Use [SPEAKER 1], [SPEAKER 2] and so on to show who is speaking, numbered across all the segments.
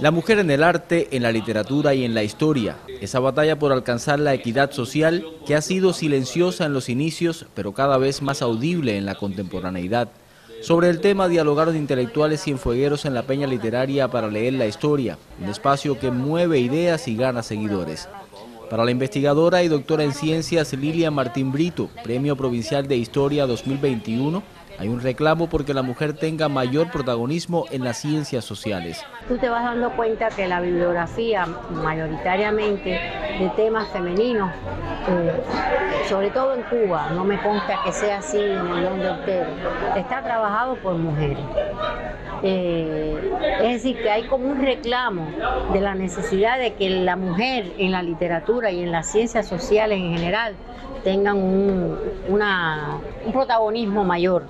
[SPEAKER 1] La mujer en el arte, en la literatura y en la historia. Esa batalla por alcanzar la equidad social que ha sido silenciosa en los inicios, pero cada vez más audible en la contemporaneidad. Sobre el tema dialogaron intelectuales y enfuegueros en la peña literaria para leer la historia, un espacio que mueve ideas y gana seguidores. Para la investigadora y doctora en ciencias Lilia Martín Brito, Premio Provincial de Historia 2021, hay un reclamo porque la mujer tenga mayor protagonismo en las ciencias sociales.
[SPEAKER 2] Tú te vas dando cuenta que la bibliografía mayoritariamente de temas femeninos, eh, sobre todo en Cuba, no me consta que sea así en el mundo entero, está trabajado por mujeres. Eh, es decir, que hay como un reclamo de la necesidad de que la mujer en la literatura y en las ciencias sociales en general tengan un, un protagonismo mayor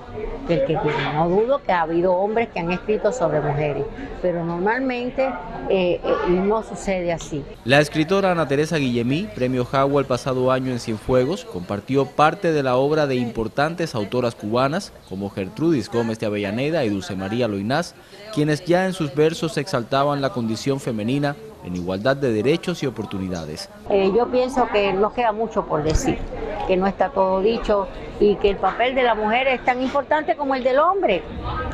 [SPEAKER 2] que tienen. No dudo que ha habido hombres que han escrito sobre mujeres, pero normalmente eh, eh, no sucede así.
[SPEAKER 1] La escritora Ana Teresa Guillemí, premio Jaguar el pasado año en Cienfuegos, compartió parte de la obra de importantes autoras cubanas como Gertrudis Gómez de Avellaneda y Dulce María Loinás, quienes ya en sus versos exaltaban la condición femenina en igualdad de derechos y oportunidades.
[SPEAKER 2] Eh, yo pienso que nos queda mucho por decir, que no está todo dicho y que el papel de la mujer es tan importante como el del hombre.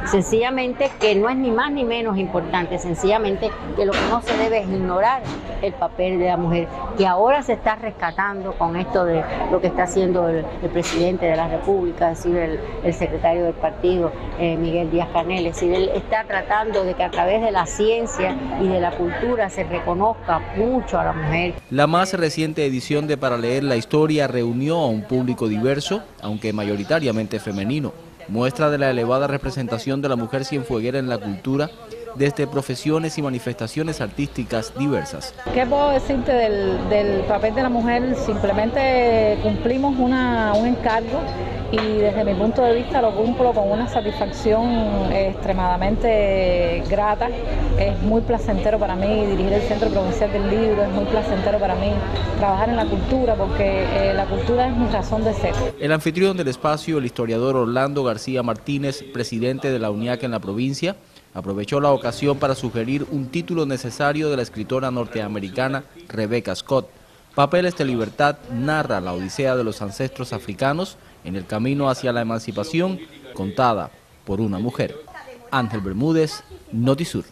[SPEAKER 2] Sencillamente que no es ni más ni menos importante, sencillamente que lo que no se debe es ignorar el papel de la mujer, que ahora se está rescatando con esto de lo que está haciendo el, presidente de la República, es decir, el, secretario del partido, eh, Miguel Díaz Canel, es decir, él está tratando de que a través de la ciencia y de la cultura se reconozca mucho a la mujer.
[SPEAKER 1] La más reciente edición de Para leer la historia reunió a un público diverso, aunque mayoritariamente femenino, muestra de la elevada representación de la mujer cienfueguera en la cultura desde profesiones y manifestaciones artísticas diversas.
[SPEAKER 3] ¿Qué puedo decirte del, papel de la mujer? Simplemente cumplimos una, un encargo y desde mi punto de vista lo cumplo con una satisfacción extremadamente grata. Es muy placentero para mí dirigir el Centro Provincial del Libro, es muy placentero para mí trabajar en la cultura porque eh, la cultura es mi razón de ser.
[SPEAKER 1] El anfitrión del espacio, el historiador Orlando García Martínez, presidente de la UNIAC en la provincia, aprovechó la ocasión para sugerir un título necesario de la escritora norteamericana Rebecca Scott. Papeles de libertad narra la odisea de los ancestros africanos en el camino hacia la emancipación contada por una mujer. Ángel Bermúdez, Notisur.